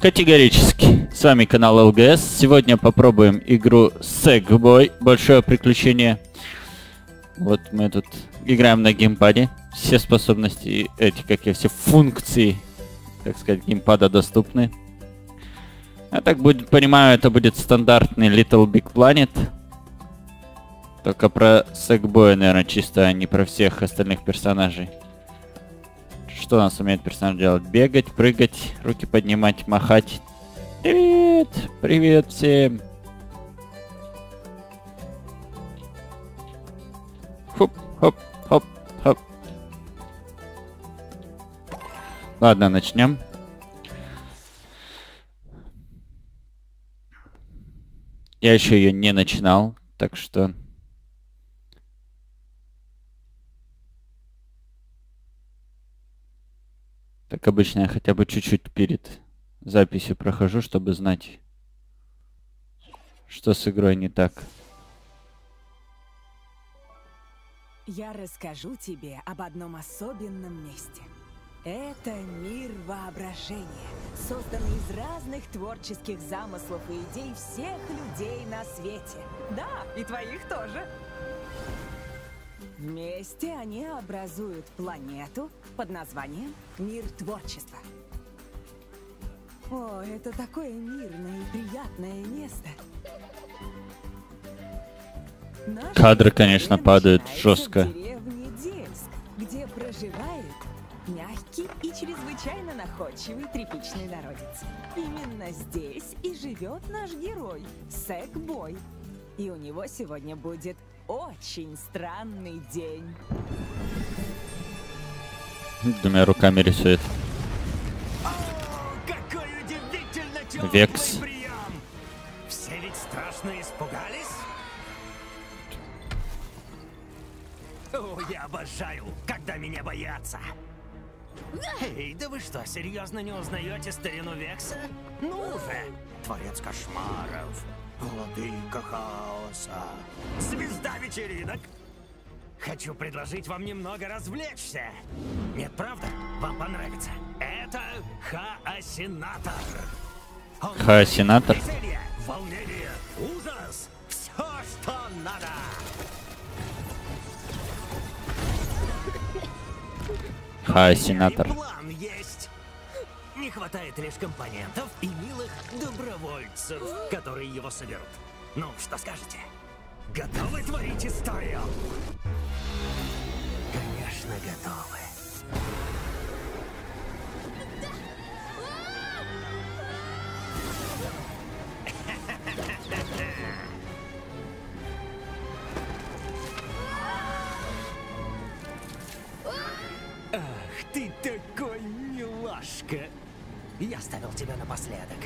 Категорически. С вами канал ЛГС. Сегодня попробуем игру Sackboy. Большое приключение. Вот мы тут играем на геймпаде. Все способности, эти, как и все функции, так сказать, геймпада доступны. Я так будет, понимаю, это будет стандартный Little Big Planet. Только про Sackboy, наверное, чисто, а не про всех остальных персонажей. Что у нас умеет персонаж делать? Бегать, прыгать, руки поднимать, махать. Привет! Привет всем! Хоп, хоп, хоп, хоп. Ладно, начнем. Я еще ее не начинал, так что Так обычно я хотя бы чуть-чуть перед записью прохожу, чтобы знать, что с игрой не так. Я расскажу тебе об одном особенном месте. Это мир воображения, созданный из разных творческих замыслов и идей всех людей на свете. Да, и твоих тоже. Вместе они образуют планету под названием Мир Творчества. О, это такое мирное и приятное место. Наша Кадры, конечно, падают жестко. Дельск, где проживает мягкий и чрезвычайно находчивый тряпичный народец. Именно здесь и живет наш герой, Сэкбой. И у него сегодня будет очень странный день. Двумя руками рисует. Теплый Векс. прием! Все ведь страшно испугались? О, я обожаю, когда меня боятся. Эй, да вы что, серьезно не узнаете старину Векса? Ну же! Творец кошмаров, владыка хаоса, звезда вечеринок. Хочу предложить вам немного развлечься. Нет, правда? Вам понравится. Это Хаосинатор. Он Хаосинатор? Веселье, волнение, ужас. Все, что надо. Хаосинатор. И план есть. Не хватает лишь компонентов и милых добровольцев, которые его соберут. Ну, что скажете? Готовы творить историю? Конечно, готовы. Ах, ты такой милашка. Я ставил тебя напоследок.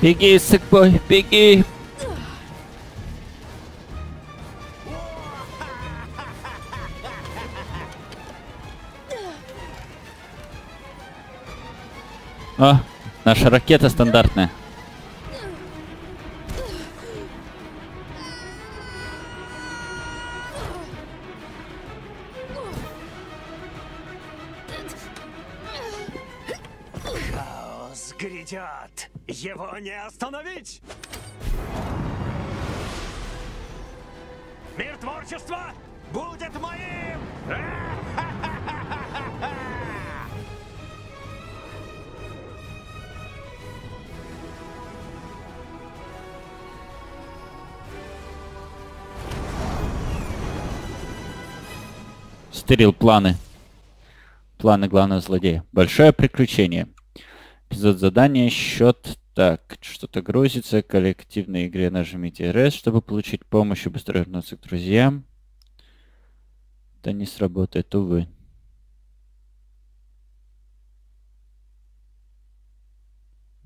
Беги, Сэкбой, беги! О, наша ракета стандартная. Грядет. Его не остановить. Мир творчества будет моим! Стырил планы. Планы главного злодея. Большое приключение. Эпизод задания, счет. Так, что-то грузится. Коллективной игре нажмите RS, чтобы получить помощь и быстро вернуться к друзьям. Это не сработает, увы.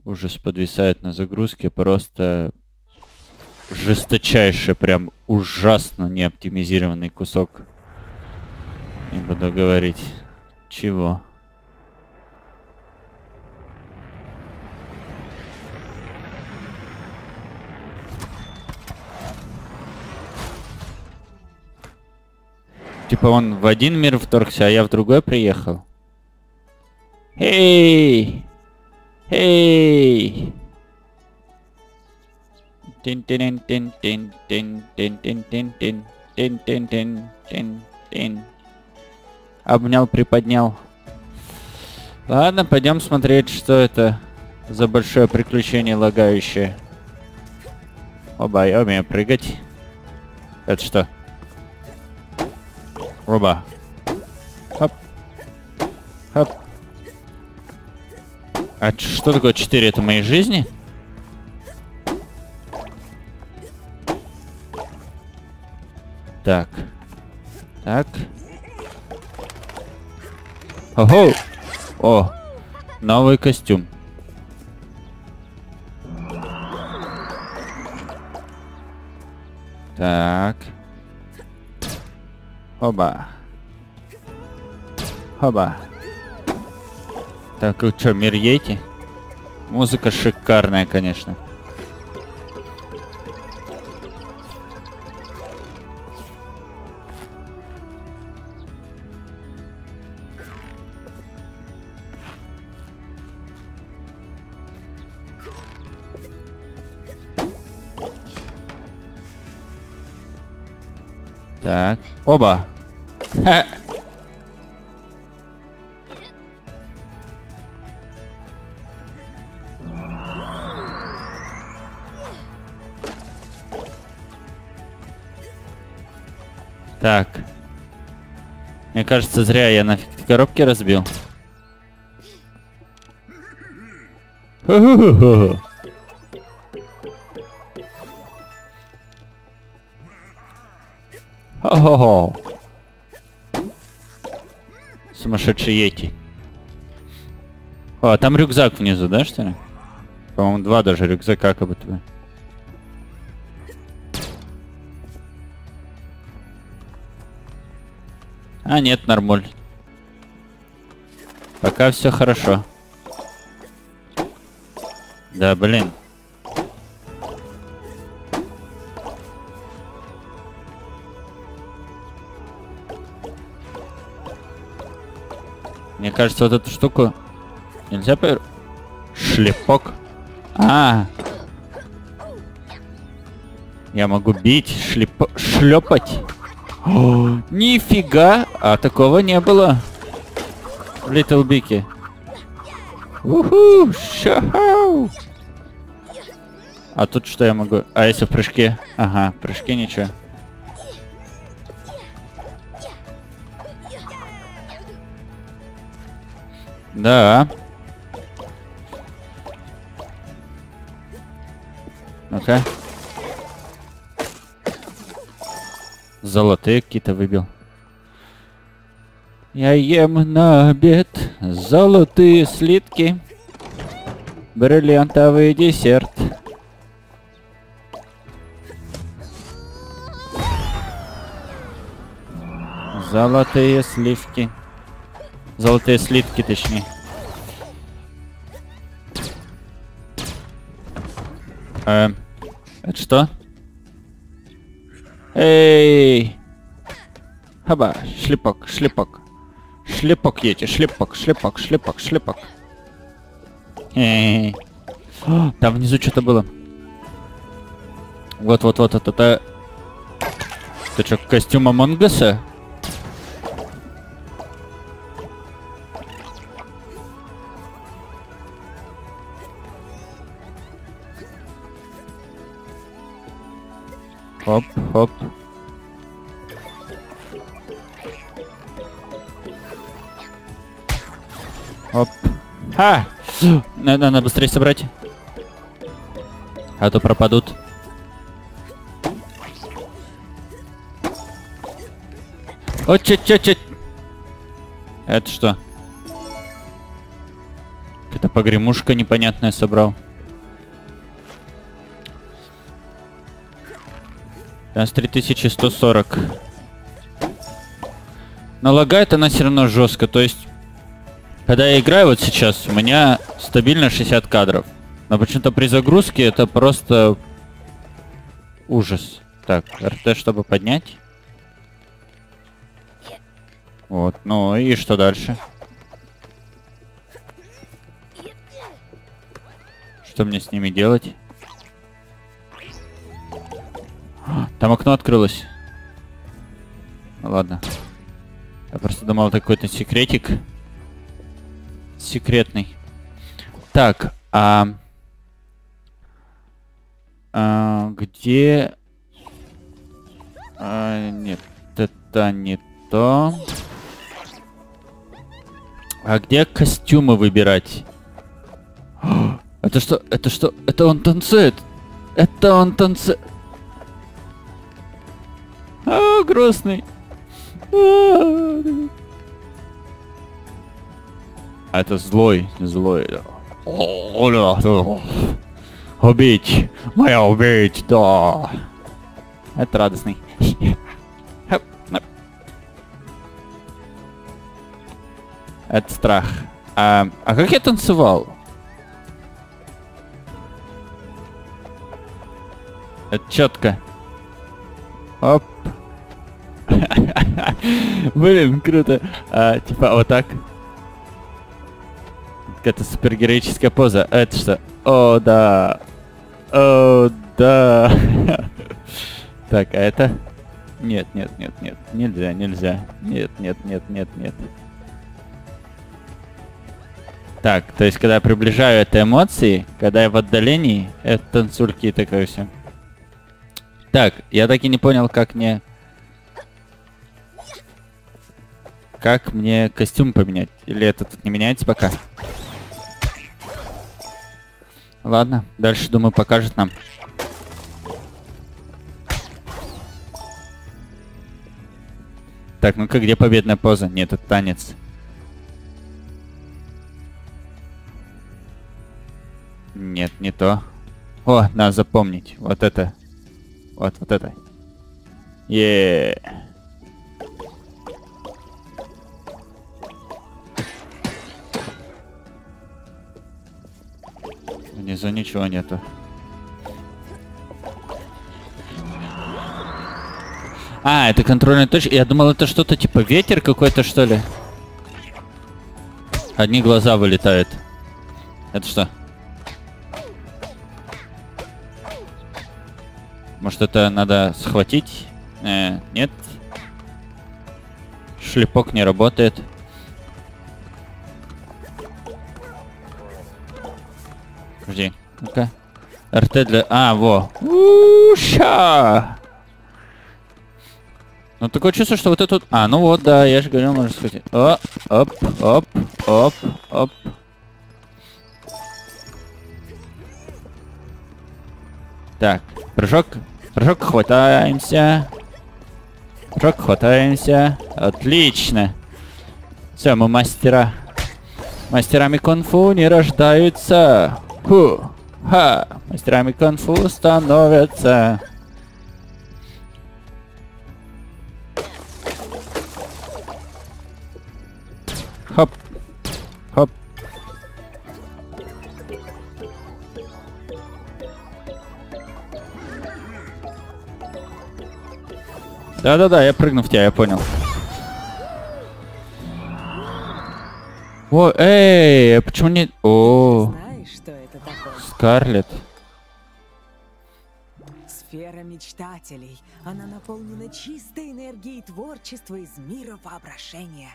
Ужас подвисает на загрузке. Просто жесточайший, прям ужасно неоптимизированный кусок. Не буду говорить. Чего? типа он в один мир вторгся, а я в другой приехал. Эй! Эй! Обнял, приподнял. Ладно, пойдем смотреть, что это за большое приключение лагающее. Оба, я умею прыгать. Это что? Оба. Хоп. Хоп. А что такое 4? Это моей жизни? Так. Так. Ого! О! Новый костюм. Так. Оба. Оба. Так, вы что, мир Йети? Музыка шикарная, конечно. Так. Оба. Так. Мне кажется, зря я нафиг коробки разбил. Ого. Сумасшедший Йети. О, а там рюкзак внизу, да, что ли? По-моему, два даже рюкзака как бы. А, нет, нормуль. Пока все хорошо. Да, блин. Мне кажется, вот эту штуку нельзя повер... Шлепок. А, Я могу бить, шлеп... шлепать. Нифига! А такого не было. Little Big. Уху! А тут что я могу? А если в прыжке? Ага, в прыжке ничего. Да. Ну-ка. Золотые какие-то выбил. Я ем на обед золотые слитки. Бриллиантовый десерт. Золотые сливки. Золотые слитки, точнее. Эм, это что? Эй! Хаба, шлепок, шлепок. Шлепок едете, шлепок, шлепок, шлепок, шлепок. Эй. О, там внизу что-то было. Вот-вот-вот, это... это... Это что, костюм Амонгаса? Хоп. Оп. Ха! Надо, надо быстрее собрать. А то пропадут. О, чуть чуть чуть Это что? Это погремушка непонятная собрал. У нас 3140. Налагает она все равно жестко. То есть, когда я играю вот сейчас, у меня стабильно 60 кадров. Но почему-то при загрузке это просто ужас. Так, РТ, чтобы поднять. Вот, ну и что дальше? Что мне с ними делать? Там окно открылось. Ладно. Я просто думал, это какой-то секретик. Секретный. Так, а... а где... А, нет, это не то. А где костюмы выбирать? Это что? Это что? Это он танцует! Это он танцует! А, грустный! А это злой, злой. Убить! Моя убить, да! Это радостный. Это страх. А, а как я танцевал? Это четко. Оп. Блин, круто. А, типа вот так. Какая-то супергероическая поза. Это что? О, да. О, да. так, а это? Нет, нет, нет, нет. Нельзя, нельзя. Нет, нет, нет, нет, нет. Так, то есть, когда я приближаю это эмоции, когда я в отдалении, это танцульки и такое все. Так, я так и не понял, как мне... Как мне костюм поменять? Или это тут не меняется пока? Ладно, дальше, думаю, покажет нам. Так, ну-ка, где победная поза? Нет, это танец. Нет, не то. О, надо запомнить. Вот это. Вот, вот это. Еее. Внизу ничего нету. А, это контрольная точка. Я думал, это что-то типа ветер какой-то, что ли? Одни глаза вылетают. Это что? Может это надо схватить? Э, нет. Шлепок не работает. Подожди. Ну-ка. РТ для... А, во. Уша! Ну, такое чувство, что вот это тут... А, ну вот, да, я же говорил, можно схватить. О, оп, оп, оп, оп. Так, прыжок. Прыжок, хватаемся. Прыжок, хватаемся. Отлично. Все, мы мастера. Мастерами кунг-фу не рождаются. Ху. Ха. Мастерами кунг-фу становятся. Хоп. Хоп. Да-да-да, я прыгну в тебя, я понял. О, эй, а почему не... О, такое? Скарлетт. Сфера мечтателей. Она наполнена чистой энергией творчества из мира воображения.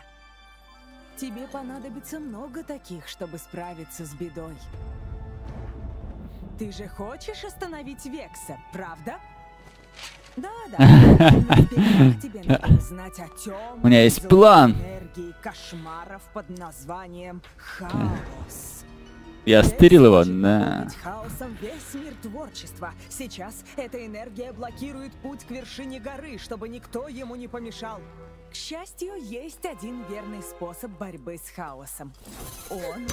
Тебе понадобится много таких, чтобы справиться с бедой. Ты же хочешь остановить Векса, правда? Но впервые тебе надо знать о темной У меня есть план. энергии кошмаров под названием Хаос. Я стырил его, на... хаосом весь мир творчества. Сейчас эта энергия блокирует путь к вершине горы, чтобы никто ему не помешал. К счастью, есть один верный способ борьбы с хаосом. Он.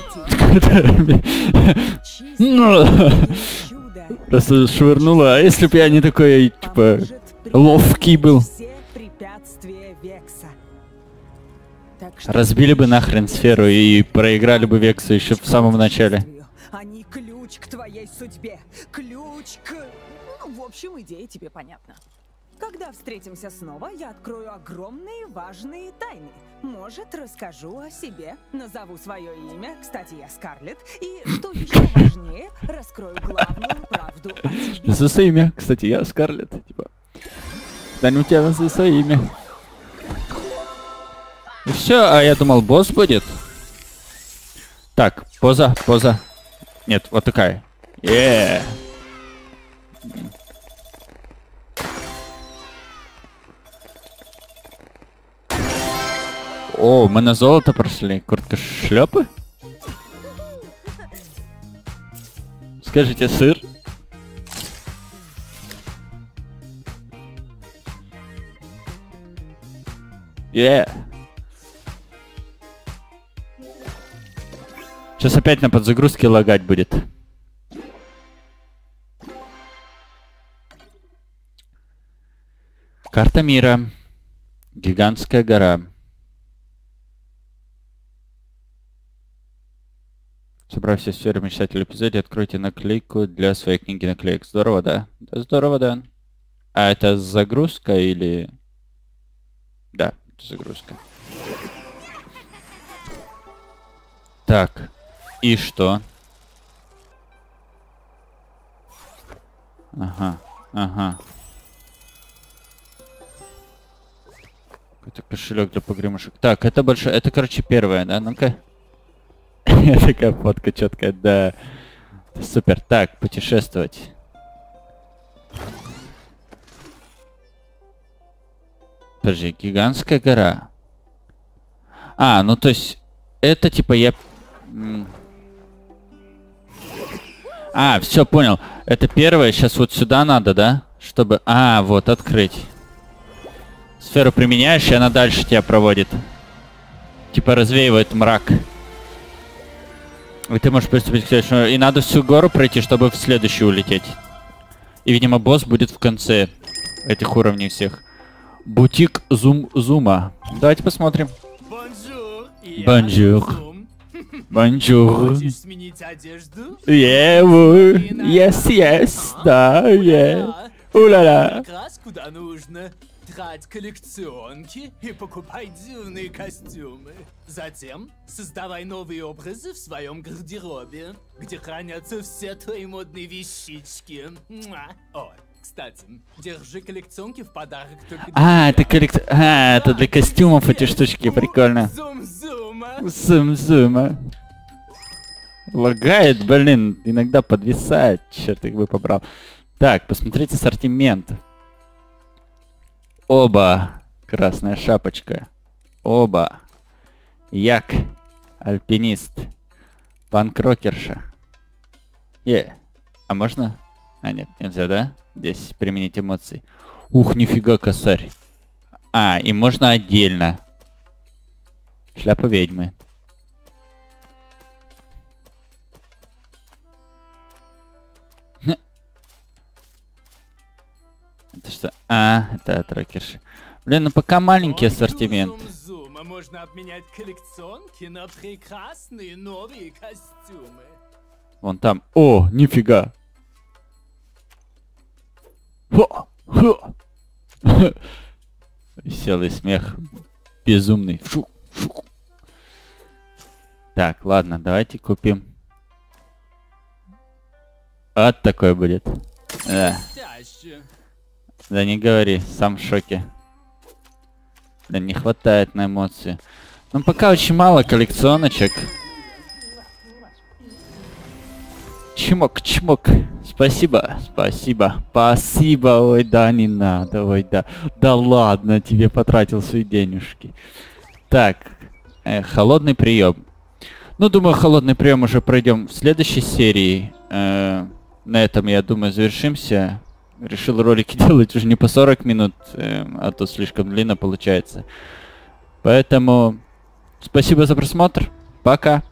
Просто швырнула. А если бы я не такой, типа, ловкий был? все препятствия Разбили бы нахрен сферу и проиграли бы Вексу еще в самом начале. Они ключ к твоей судьбе. Ключ к... Ну, в общем, идея тебе понятна. Когда встретимся снова, я открою огромные важные тайны. Может, расскажу о себе, назову свое имя, кстати, я Скарлетт, и, что еще важнее, раскрою главную правду о тебе. За имя. Кстати, я Скарлетт. Типа. Да не у тебя за имя. И все, а я думал, босс будет. Так, поза, поза. Нет, вот такая. Е. О, мы на золото прошли. Куртка шлепы? Скажите, сыр? Yeah. Сейчас опять на подзагрузке лагать будет. Карта мира. Гигантская гора. Собрав все сферы мечтателей эпизоде, откройте наклейку для своей книги наклеек. Здорово, да? Да, здорово, да. А это загрузка или... Да, это загрузка. Так. И что? Ага, ага. Это кошелек для погремушек. Так, это больше, это, короче, первое, да? Ну-ка. Такая фотка четкая, да. Супер. Так, путешествовать. Подожди, гигантская гора. А, ну то есть, это типа я... А, все, понял. Это первое, сейчас вот сюда надо, да? Чтобы... А, вот, открыть. Сферу применяешь, и она дальше тебя проводит. Типа развеивает мрак. И ты можешь приступить к следующему. И надо всю гору пройти, чтобы в следующую улететь. И, видимо, босс будет в конце этих уровней всех. Бутик Зом Зома. Давайте посмотрим. Bonjour. Bonjour. Хочешь сменить одежду? Вы. Yes, yes. Да, yeah. Как раз куда нужно. Трать коллекционки и покупай дивные костюмы. Затем создавай новые образы в своем гардеробе, где хранятся все твои модные вещички. Муа. О, кстати, держи коллекционки в подарок только А, это коллект... А, это для костюмов эти штучки, прикольно. Зум-зума. Зум-зума. Лагает, блин, иногда подвисает, черт их бы побрал. Так, посмотрите ассортимент. Оба. Красная шапочка. Оба. Як. Альпинист. Панкрокерша. Е. А можно? А, нет, нельзя, да? Здесь применить эмоции. Ух, нифига косарь. А, и можно отдельно. Шляпа ведьмы. Это что? А, это трекерши. Блин, ну пока маленький ассортимент. Зум-зума можно обменять коллекционки на прекрасные новые костюмы. Вон там. О, нифига. Веселый смех. Безумный. Фу, фу. Так, ладно, давайте купим. Вот такой будет. Да. Чаще. Да не говори, сам в шоке. Да не хватает на эмоции. Ну пока очень мало коллекционочек. Чмок, чмок. Спасибо, спасибо, спасибо. Ой, да, не надо, ой, да. Да ладно, тебе потратил свои денежки. Так, э, холодный прием. Ну, думаю, холодный прием уже пройдем в следующей серии. Э, на этом, я думаю, завершимся. Решил ролики делать уже не по 40 минут, э, а то слишком длинно получается. Поэтому спасибо за просмотр. Пока.